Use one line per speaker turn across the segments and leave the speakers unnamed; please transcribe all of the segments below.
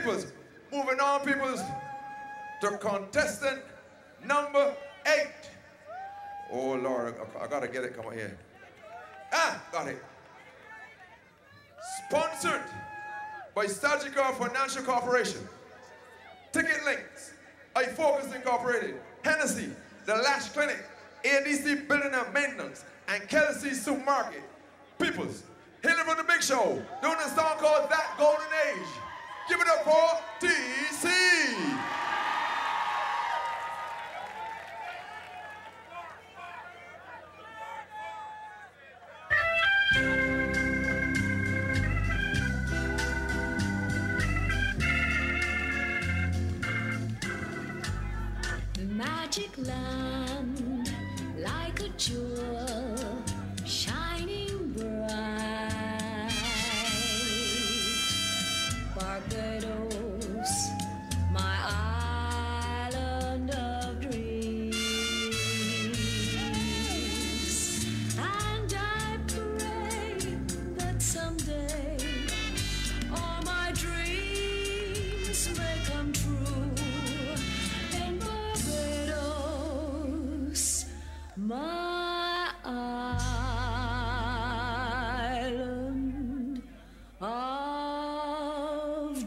Peoples, moving on, peoples, to contestant number eight. Oh, Lord, I, gotta get it. Come on here. Ah, got it. Sponsored by Sagicor Financial Corporation. Ticket Links, iFocus Incorporated, Hennessy, The Lash Clinic, ADC Building and Maintenance, and Kelsey Supermarket. Peoples, hailing from the big show, doing a song called That Golden Age. Give it up for TC.
magic land like a jewel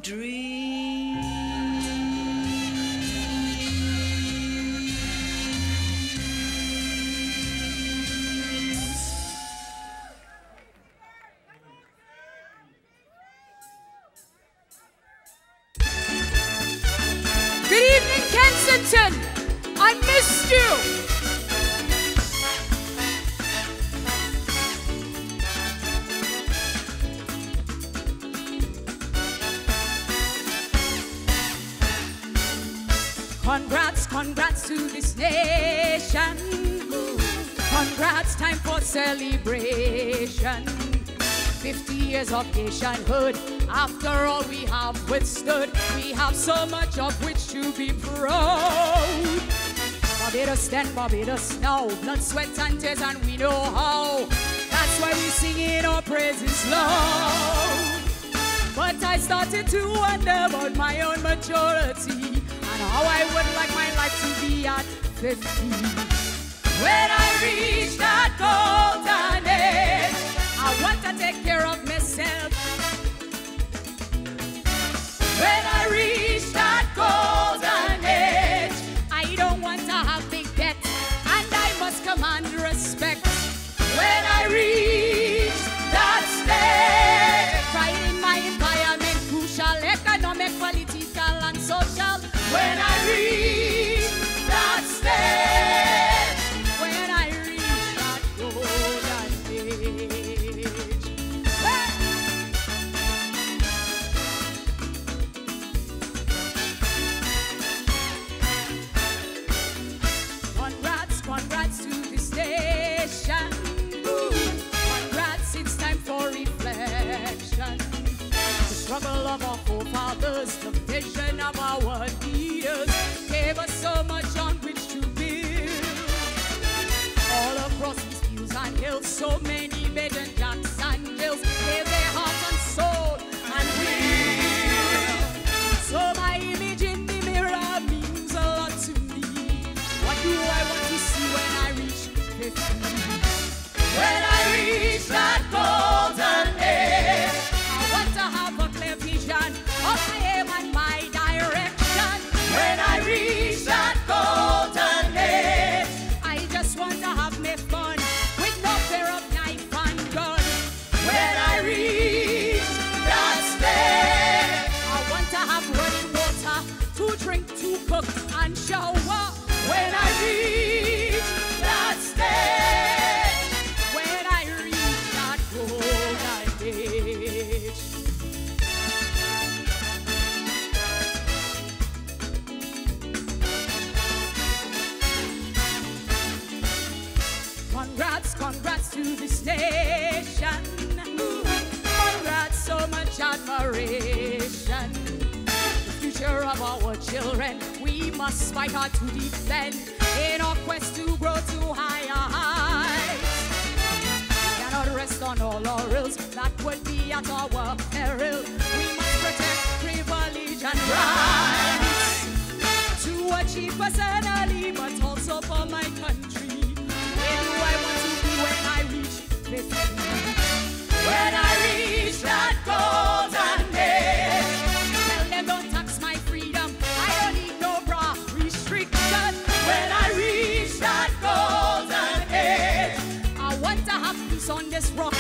Good
evening, Kensington. I missed you. Congrats, congrats to this nation. Congrats, time for celebration. 50 years of nationhood. After all we have withstood, we have so much of which to be proud. Barbados stand, Barbados now. Blood, sweat, and tears, and we know how. That's why we sing in our praises loud. But I started to wonder about my own maturity how I would like my life to be at 50. When I reach vision of our leaders cook, and shower. When I reach that stage, when I reach that golden age. Congrats, congrats to this nation. Congrats, so much admiration. The future of our children, we must fight hard to defend in our quest to grow to higher heights. We cannot rest on our laurels, that would be at our peril. We must protect privilege let's rock.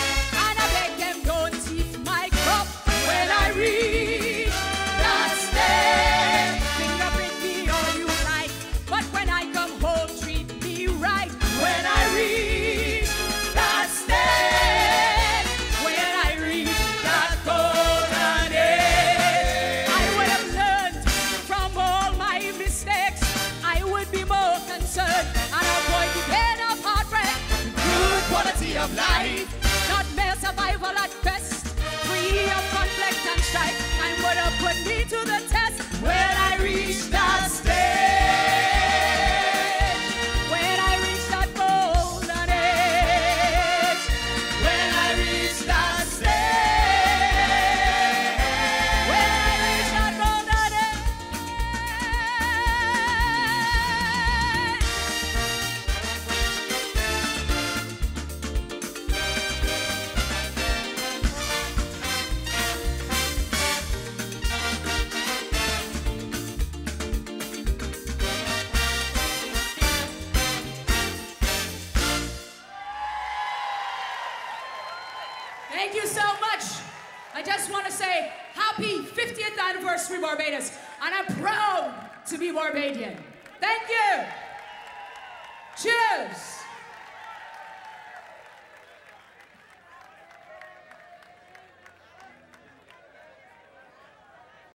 Thank you so much. I just want to say happy 50th anniversary, Barbados, and I'm proud to be Barbadian. Thank you. Cheers.